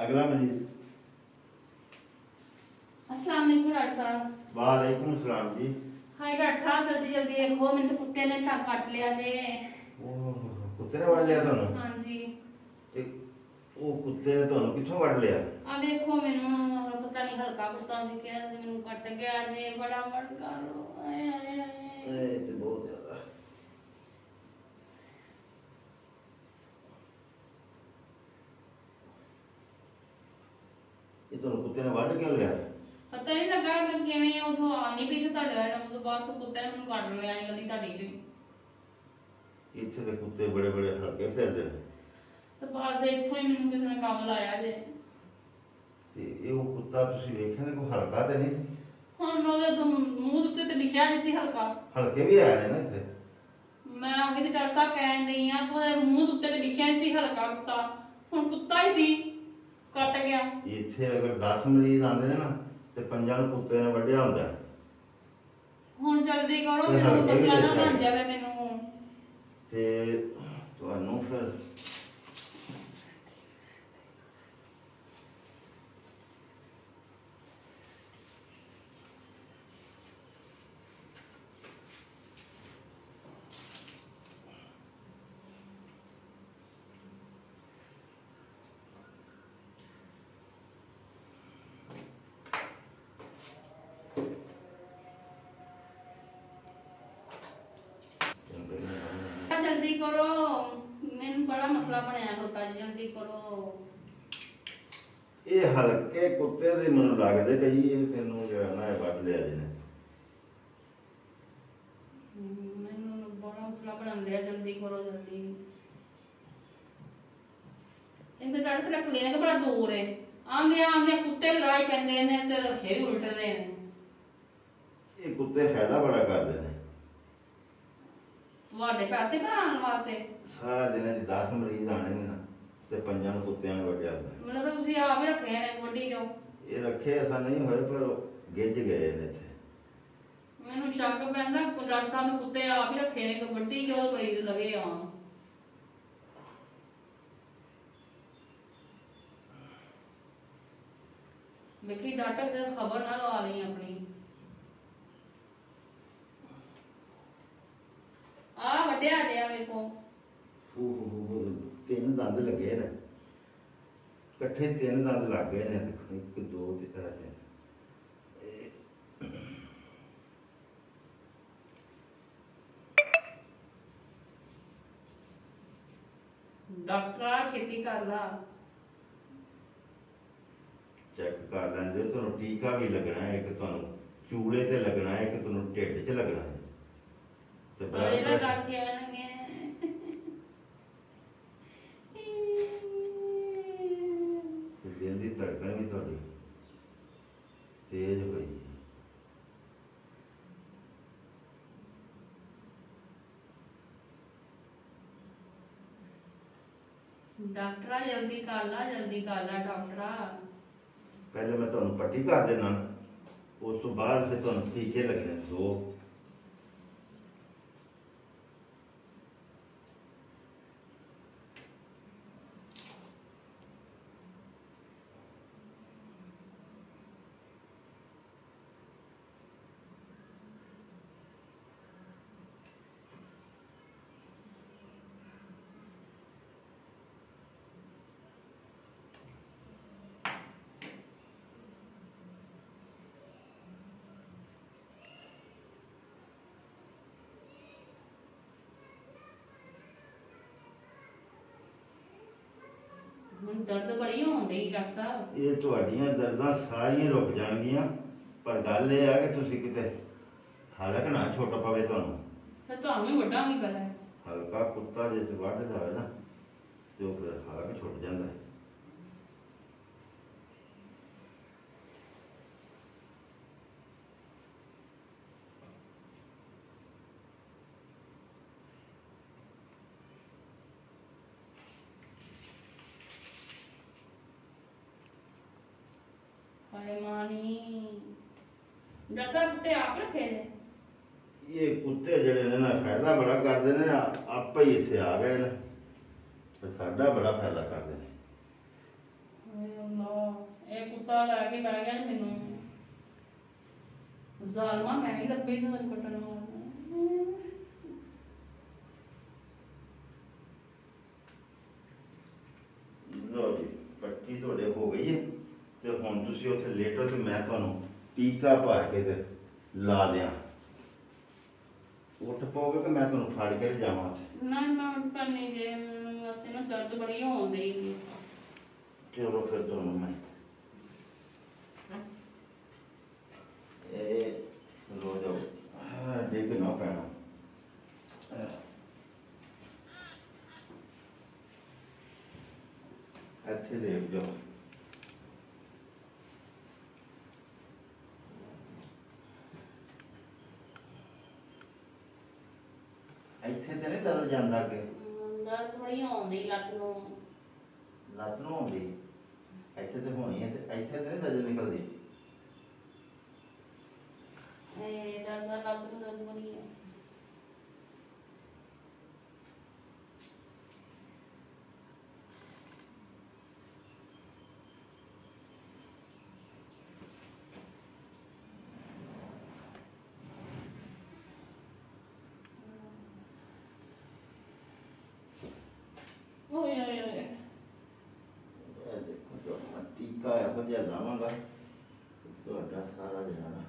ਅਗਲਾ ਮਰੀਜ਼ अस्सलाम वालेकुम डॉक्टर साहब ਵਾਲੇਕੁਮ ਸਲਾਮ ਜੀ हाय डॉक्टर साहब जल्दी जल्दी देखो मैंने तो कुत्ते ने टंग काट लिया जे ਉਹ ਕੁੱਤੇ ਨੇ ਵੜ ਲਿਆ ਤੁਹਾਨੂੰ हाँ जी ਤੇ ਉਹ ਕੁੱਤੇ ਨੇ ਤੁਹਾਨੂੰ ਕਿੱਥੋਂ ਵੜ ਲਿਆ आ देखो मैनू पता नहीं हल्का कुत्ता सी क्या मैनू कट गया जे बड़ा बड़ करो आए आए आए ਇਹ ਤੇ ਬਹੁਤ ਕੁੱਤੇ ਨੇ ਵੱਢ ਕਿਉਂ ਲਿਆ। ਪਤਾ ਨਹੀਂ ਲੱਗਾ ਕਿ ਕਿਵੇਂ ਉਥੋਂ ਆਨੀ ਪਈ ਸੀ ਤੁਹਾਡੇ ਨਾਲ ਤੋਂ ਬਾਅਦ ਕੁੱਤੇ ਨੇ ਮੈਨੂੰ ਕੱਟ ਲਿਆ ਨਹੀਂ ਗਲੀ ਤੁਹਾਡੀ ਚ ਇੱਥੇ ਦੇ ਕੁੱਤੇ ਬੜੇ ਬੜੇ ਹਲਕੇ ਫਿਰਦੇ ਨੇ। ਤੇ ਬਸ ਇੱਥੋਂ ਹੀ ਮੈਨੂੰ ਕਿਸੇ ਨੇ ਕੰਮ ਲਾਇਆ ਜੇ। ਤੇ ਇਹ ਉਹ ਕੁੱਤਾ ਤੁਸੀਂ ਵੇਖਿਆ ਨੇ ਕੋਈ ਹਲਕਾ ਤੇ ਨਹੀਂ? ਹੁਣ ਮੈਂ ਉਹਦੇ ਤੋਂ ਮੂੰਹ ਉੱਤੇ ਤੇ ਲਿਖਿਆ ਨਹੀਂ ਸੀ ਹਲਕਾ। ਹਲਕੇ ਵੀ ਆਏ ਨੇ ਨਾ ਇੱਥੇ? ਮੈਂ ਉਹ ਕਹਿੰਦੀ ਡਾਕਟਰ ਸਾਹਿਬ ਕਹਿਣ ਡਈ ਆ ਉਹਦੇ ਮੂੰਹ ਉੱਤੇ ਤੇ ਲਿਖਿਆ ਨਹੀਂ ਸੀ ਹਲਕਾ ਕੁੱਤਾ। ਹੁਣ ਕੁੱਤਾ ਹੀ ਸੀ। ਕੱਟ ਗਿਆ ਇੱਥੇ ਅਗਰ 10 ਮਰੀਜ਼ ਆਉਂਦੇ ਨੇ ਨਾ ਤੇ ਪੰਜਾਂ ਨੂੰ ਕੁੱਤੇ ਨੇ ਵੱਢਿਆ ਹੁੰਦਾ ਹੈ। ਹੁਣ ਜਲਦੀ ਕਰੋ ਤੇ ਮੈਨੂੰ ਹਲਕੇ ਵੀ ਮਸਲਾ ਨਾ ਬਣ। ਜਾਵੇ ਮੈਨੂੰ ਤੇ ਤੁਹਾਨੂੰ ਫਿਰ ਜਲਦੀ ਕਰੋ। ਮੈਨੂੰ ਬੜਾ ਮਸਲਾ ਬਣਿਆ ਹੋਤਾ ਜੀ ਜਲਦੀ ਕਰੋ। ਇਹ ਹਲਕੇ ਕੁੱਤੇ ਦੇ ਮੈਨੂੰ ਲੱਗਦੇ ਪਈ ਇਹ ਤੈਨੂੰ ਜਿਹੜਾ ਨਾ ਇਹ ਵੱਢ ਲਿਆ ਜੀ ਨੇ ਮੈਨੂੰ ਬੜਾ ਮਸਲਾ ਬਣਾਉਂਦੇ ਆ ਜਲਦੀ ਕਰੋ ਜਲਦੀ। ਇਹਦੇ ਡਾਕਟਰ ਦਾ ਕਲੀਨਿਕ ਬੜਾ ਦੂਰ ਹੈ ਆਂਦੇ ਆਂਦੇ ਕੁੱਤੇ ਲੜਾਈ ਪੈਂਦੇ ਨੇ ਤੇ ਰਖੇ ਵੀ ਉਲਟਦੇ ਨੇ। ਇਹ ਕੁੱਤੇ ਫਾਇਦਾ ਬੜਾ ਕਰਦੇ ਨੇ। ਤੁਹਾਡੇ ਪੈਸੇ ਬਣਾਉਣ ਵਾਸਤੇ? ਸਾਰਾ ਦਿਨ ਚ 10 ਮਰੀਜ਼ ਆਣੇ ਨੇ ਨਾ ਤੇ ਪੰਜਾਂ ਨੂੰ ਕੁੱਤਿਆਂ ਨੇ ਵੱਢਿਆ ਹੁੰਦਾ। ਮਤਲਬ ਤੁਸੀਂ ਆਪ ਹੀ ਰੱਖੇ ਨੇ ਵੱਡੀ ਜੋ ਇਹ ਰੱਖੇ ਐਸਾ ਨਹੀਂ ਹੋਏ ਪਰ ਉਹ ਗਿੱਜ ਗਏ ਨੇ ਇੱਥੇ। ਮੈਨੂੰ ਸ਼ੱਕ ਪੈਂਦਾ ਕਿ ਡਾਕਟਰ ਸਾਹਿਬ ਨੇ ਕੁੱਤੇ ਆਪ ਹੀ ਰੱਖੇ ਨੇ ਕਿ ਵੱਡੀ ਜੋ ਮਰੀਜ਼ ਲਗੇ ਆ ਵੇਖੀ ਡਾਕਟਰ ਤੇ ਖਬਰ ਨਾ ਲਵਾ ਲਈ ਆਪਣੀ ਆ ਵੱਡਿਆ ਜਿਆ ਵੇਖੋ ਫੂ ਫੂ ਫੂ ਫੂ, ਤਿੰਨ ਦੰਦ ਲੱਗੇ ਨੇ। ਇਕੱਠੇ ਤਿੰਨ ਦੰਦ ਲੱਗ ਗਏ ਨੇ ਦੇਖੋ ਇੱਕ ਦੋ ਤੇ ਤਿੰਨ ਡਾਕਟਰ ਖੇਤੀ ਕਰਦਾ ਚੈੱਕ ਕਰ ਲੈਂਦੇ ਤੁਹਾਨੂੰ ਟੀਕਾ ਵੀ ਲੱਗਣਾ ਹੈ ਇੱਕ ਤੁਹਾਨੂੰ ਚੂਲੇ ਤੇ ਲੱਗਣਾ ਹੈ ਇੱਕ ਤੁਹਾਨੂੰ ਢਿੱਡ 'ਚ ਲੱਗਣਾ ਹੈ। ਤੇ ਪਰ ਇਹਦਾ ਬਰਾਬਰ ਡਰ ਕੇ ਆਣਗੇ ਦਿਲ ਦੀ ਧੜਕਣ ਵੀ ਤੁਹਾਡੀ ਤੇਜ਼ ਹੋਈ ਡਾਕਟਰਾ ਜਲਦੀ ਕਰ ਲਾ, ਜਲਦੀ ਕਰ ਲਾ ਡਾਕਟਰਾ ਪਹਿਲੇ ਮੈਂ ਤੁਹਾਨੂੰ ਪੱਟੀ ਕਰ ਦੇਣਾ ਉਸ ਤੋਂ ਬਾਅਦ ਫਿਰ ਤੁਹਾਨੂੰ ਟੀਕੇ ਲੱਗਣੇ, ਦੋ। ਹੁਣ ਦਰਦ ਬੜੀ ਹੋਣ ਡਈ ਡਾਕਟਰ ਸਾਹਿਬ। ਇਹ ਤੁਹਾਡੀਆਂ ਦਰਦਾਂ ਸਾਰੀਆਂ ਰੁਕ ਜਾਣਗੀਆਂ ਪਰ ਗੱਲ ਇਹ ਆ ਕਿ ਤੁਸੀਂ ਕਿਤੇ ਹਾਲਕ ਨਾ ਛੋਟਾ ਪਵੇ ਤੁਹਾਨੂੰ। ਫਿਰ ਤੁਹਾਨੂੰ ਹੀ ਵੱਡਾ ਵੀ ਪਤਾ ਹੈ ਹਲਕਾ ਕੁੱਤਾ ਜੇ ਤੇ ਵੱਢ ਜਾਵੇ ਨਾ ਤੇ ਉਹ ਫਿਰ ਹਾਲਕ ਛੁੱਟ ਜਾਂਦਾ ਹੈ। ਹਾਏ ਮਾਨੀ। ਡਾਕਟਰ ਸਾਹਿਬ ਤੇ ਆਪ ਰੱਖੇ ਨੇ? ਇਹ ਕੁੱਤੇ ਜਿਹੜੇ ਨੇ ਨਾ ਫਾਇਦਾ ਬੜਾ ਕਰਦੇ ਨੇ ਆਪੇ ਹੀ ਇੱਥੇ ਆ ਗਏ ਨੇ। ਤੇ ਸਾਡਾ ਬੜਾ ਫਾਇਦਾ ਕਰਦੇ ਨੇ। ਹਾਏ ਕੁੱਤਾ ਲੈ ਕੇ ਬਹਿ ਗਿਆ ਮੈਨੂੰ। ਜ਼ਾਲਮਾ ਮੈਂ ਹੀ ਲੱਭੀ ਨੂੰ ਕੱਟਣ ਵਾਲਾ ਲੋ ਜੀ ਪੱਟੀ ਤੁਹਾਡੇ ਹੋ ਗਈ ਹੈ ਤੇ ਹੁਣ ਤੁਸੀਂ ਉੱਥੇ ਲੇਟੋ ਤੇ ਮੈਂ ਤੁਹਾਨੂੰ ਟੀਕਾ ਪਾ ਕੇ ਤੇ ਲਾ ਦਿਆਂ। ਉੱਠ ਪਾਓਗੇ ਕਿ ਮੈਂ ਤੁਹਾਨੂੰ ਫੜ ਕੇ ਲਿਜਾਵਾਂ ਉੱਥੇ? ਨਾ ਨਾ ਕਰਨੀ ਜੇ ਮੈਨੂੰ ਵਾਸਤੇ ਨਾ ਦਰਦ ਬੜੀ ਹੋਣ ਡਈ ਹੈ ਚਲੋ ਫਿਰ ਤੁਹਾਨੂੰ ਮੈਂ। ਇਹ ਰੋ ਜਾਓ। ਹਾਂ ਡਿੱਗ ਨਾ ਪੈਣਾ। ਇੱਥੇ ਲੇਟ ਜਾਓ ਇੱਥੇ ਤੇ ਨਹੀਂ ਦਰਦ ਹੋਣ ਡਈ ਲੱਤ ਨੂੰ। ਲੱਤ ਨੂੰ ਆਉਂਦੀ ਇੱਥੇ ਤੇ ਹੋਣੀ ਹੈ ਤੇ ਇੱਥੇ ਤੇ ਨਹੀਂ ਦਰਦ ਨਿਕਲਦੀ? ਇਹ ਦਰਦ ਲੱਤ ਨੂੰ ਦਰਦ ਬੜੀ ਹੈ ਓਏ ਓਏ ਓਏ ਇਹ ਦੇਖੋ ਜੋ ਮੈਂ ਟੀਕਾ ਇਹੋ ਜਿਹਾ ਲਾਵਾਂਗਾ। ਤੁਹਾਡਾ ਸਾਰਾ ਜਾਣਾ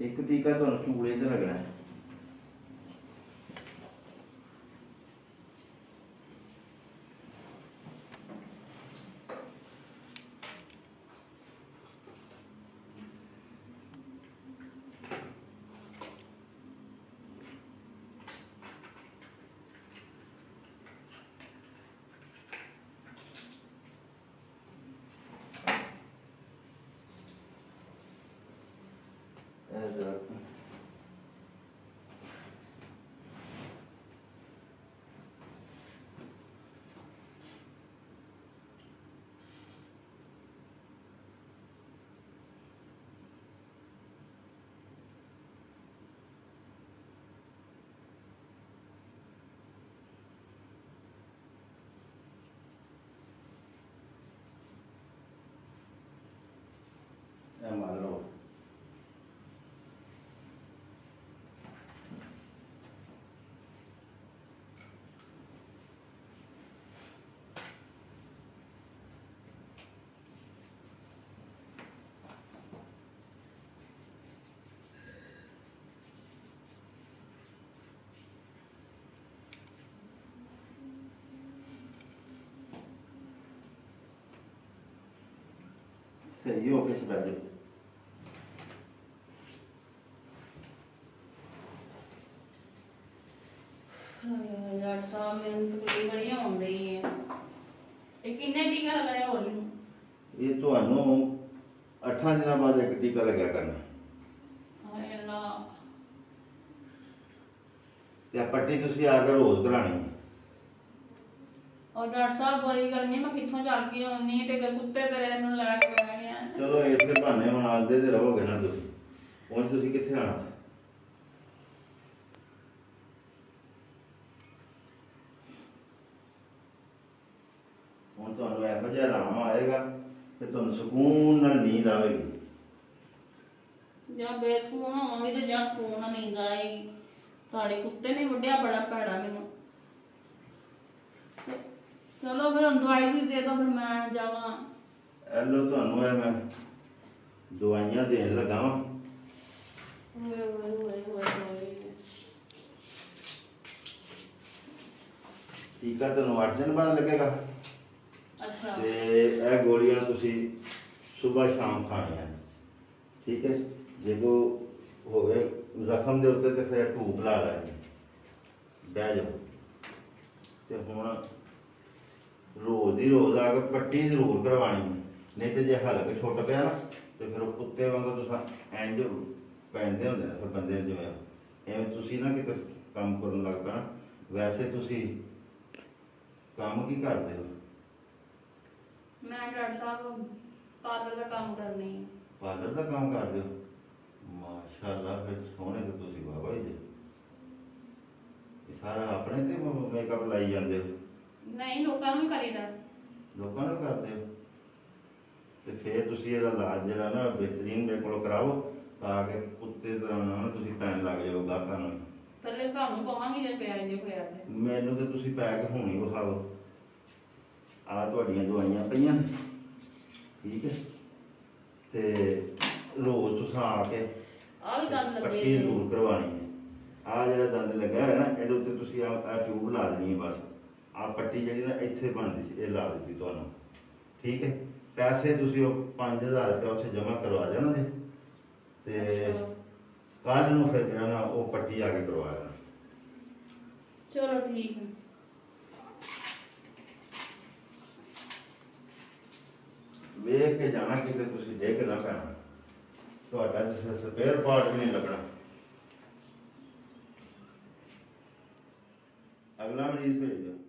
ਇੱਕ ਟੀਕਾ ਤੁਹਾਨੂੰ ਚੂਲੇ ਤੇ ਲੱਗਣਾ ਹੈ ਇਹ ਜ਼ਰਾ ਇਹ ਮਾਰ ਲਓ ਸਾਹਿਬ ਮੈਨੂੰ ਹੈ ਇਹ ਕਿੰਨੇ ਟੀਕਾ ਲਗਾਇਆ ਹੋਰ ਨੂੰ ਇਹ ਤੁਹਾਨੂੰ 8 ਦਿਨਾਂ ਬਾਅਦ ਇੱਕ ਟੀਕਾ ਲੱਗਿਆ ਕਰਨਾ। ਹਾਏ ਅੱਲਾ। ਤੇ ਆਹ ਪੱਟੀ ਤੁਸੀਂ ਆ ਕੇ ਰੋਜ਼ ਕਰਾਣੀ ਹੈ। ਔਰ ਡਾਕਟਰ ਸਾਹਿਬ ਬੜੀ ਗਰਮੀ ਮੈਂ ਕਿੱਥੋਂ ਚੱਲ ਕੇ ਆਉਣੀ ਤੇ ਕੁੱਤੇ ਤੇਰੇ ਨੂੰ ਲੈ ਇਸੇ ਬਹਾਨੇ ਹੁਣ ਆਉਂਦੇ ਤੇ ਰਹੋਗੇ ਨਾ ਤੁਸੀਂ। ਹੁਣ ਤੁਸੀਂ ਕਿੱਥੇ ਆਣਾ ਹੁਣ ਤੁਹਾਨੂੰ ਇਹੋ ਜਿਹਾ ਆਰਾਮ ਆਏਗਾ ਕਿ ਤੁਹਾਨੂੰ ਸਕੂਨ ਨਾਲ ਨੀਂਦ ਆਵੇਗੀ। ਜਾਂ ਬੇਸਕੂਨ ਹੋਵਾਂਗੀ ਤੇ ਜਾਂ ਸਕੂਨ ਨਾਲ ਨੀਂਦ ਆਏਗੀ। ਤੁਹਾਡੇ ਕੁੱਤੇ ਨੇ ਵੱਡਿਆ ਬੜਾ ਭੈੜਾ ਮੈਨੂੰ। ਚਲੋ ਫਿਰ ਹੁਣ ਦਵਾਈ ਵੀ ਦੇ ਦਿਓ ਫਿਰ ਮੈਂ ਜਾਵਾਂ। ਲਓ ਤੁਹਾਨੂੰ ਮੈਂ ਦਵਾਈਆਂ ਦੇਣ ਲੱਗਾ ਵਾਂ। ਓਏ ਓਏ ਓਏ ਓਏ ਓਏ ਟੀਕਾ ਤੁਹਾਨੂੰ 8 ਦਿਨ ਬਾਅਦ ਲੱਗੇਗਾ। ਅੱਛਾ। ਤੇ ਇਹ ਗੋਲੀਆਂ ਤੁਸੀਂ ਸਵੇਰ ਸ਼ਾਮ ਖਾਣੀਆਂ ਨੇ। ਠੀਕ ਹੈ? ਜੇ ਕੋ ਹੋਵੇ ਜ਼ਖਮ ਦੇ ਉੱਤੇ ਤੇ ਫਿਰ ਧੂਪ ਲਾ ਲੈਣੀ। ਬਹਿ ਜਾਓ। ਤੇ ਹੁਣ ਰੋਜ਼ ਦੀ ਰੋਜ਼ ਆ ਕੇ ਪੱਟੀ ਜ਼ਰੂਰ ਕਰਵਾਣੀ। ਨਹੀਂ ਤੇ ਜੇ ਹਲਕ ਛੁੱਟ ਪਿਆ ਨਾ ਤੇ ਫਿਰ ਉਹ ਕੁੱਤੇ ਵਾਂਗੂ ਤੁਸੀਂ ਇੰਜ ਪੈਂਦੇ ਹੁੰਦੇ ਨੇ ਫਿਰ ਬੰਦੇ ਜਿਵੇਂ ਐਵੇਂ ਤੁਸੀਂ ਨਾ ਕਿਤੇ ਕੰਮ ਕਰਨ ਲੱਗ ਪੈਣਾ ਵੈਸੇ ਤੁਸੀਂ ਕੰਮ ਕੀ ਕਰਦੇ ਹੋ? ਮੈਂ ਡਾਕਟਰ ਸਾਹਿਬ ਪਾਰਲਰ ਦਾ ਕੰਮ ਕਰਨੀ ਆ। ਪਾਰਲਰ ਦਾ ਕੰਮ ਕਰਦੇ ਹੋ? ਮਾਸ਼ਾਅੱਲਾ ਫਿਰ ਸੋਹਣੇ ਤੇ ਤੁਸੀਂ ਬਾਬਾ ਜੀ। ਇਹ ਸਾਰਾ ਆਪਣੇ ਤੇ ਮੇਕਅਪ ਲਾਈ ਜਾਂਦੇ ਹੋ? ਨਹੀਂ ਲੋਕਾਂ ਨੂੰ ਕਰੀਦਾ। ਲੋਕਾਂ ਨੂੰ ਕਰਦੇ ਹੋ? ਤੇ ਫਿਰ ਤੁਸੀਂ ਇਹਦਾ ਇਲਾਜ ਜਿਹੜਾ ਨਾ ਬਿਹਤਰੀਨ ਮੇਰੇ ਕੋਲ ਕਰਾਓ ਤਾਂ ਕਿ ਕੁੱਤੇ ਤਰ੍ਹਾਂ ਨਾ ਤੁਸੀਂ ਪੈਣ ਲੱਗ ਜਾਓ ਗਾਹਕਾਂ ਨੂੰ। ਪਹਿਲੇ ਤੁਹਾਨੂੰ ਕਹਾਂਗੀ ਜੇ ਪਿਆ ਜੇ ਹੋਇਆ ਤੇ। ਮੈਨੂੰ ਤੇ ਤੁਸੀਂ ਪੈਕ ਹੋਣੀ ਵਿਖਾਓ। ਆ ਤੁਹਾਡੀਆਂ ਦਵਾਈਆਂ ਪਈਆਂ। ਠੀਕ ਹੈ। ਤੇ ਰੋਜ਼ ਤੁਸੀਂ ਆ ਕੇ ਆਹ ਵੀ ਦੰਦ ਲੱਗੇ ਪੱਟੀ ਜ਼ਰੂਰ ਕਰਵਾਉਣੀ ਹੈ। ਆ ਜਿਹੜਾ ਦੰਦ ਲੱਗਾ ਹੈ ਨਾ ਇਹਦੇ ਉੱਤੇ ਤੁਸੀਂ ਆ ਆ ਟਿਊਬ ਲਾ ਦੇਣੀ ਹੈ ਬਸ। ਆ ਪੱਟੀ ਜਿਹੜੀ ਨਾ ਇੱਥੇ ਬਣਦੀ ਸੀ ਇਹ ਲਾ ਦਿੱਤੀ ਤੁਹਾਨੂੰ। ਠੀਕ ਹੈ। ਪੈਸੇ ਤੁਸੀਂ ਉਹ 5000 ਰੁਪਏ ਉੱਥੇ ਜਮ੍ਹਾਂ ਕਰਵਾ ਜਾਣਾ ਜੀ। ਤੇ। ਕੱਲ ਨੂੰ ਫਿਰ ਜਿਹੜਾ ਨਾ ਉਹ ਪੱਟੀ ਆ ਕੇ ਕਰਵਾ ਦੇਣਾ ਚਲੋ ਠੀਕ ਹੈ ਵੇਖ ਕੇ ਜਾਣਾ ਕਿਤੇ ਤੁਸੀਂ ਦੇਖ ਨਾ ਪੈਣਾ ਤੁਹਾਡਾ ਸਪੇਅਰ ਪਾਰਟ ਵੀ ਨਹੀਂ ਲੱਗਣਾ। ਅਗਲਾ ਮਰੀਜ਼ ਭੇਜ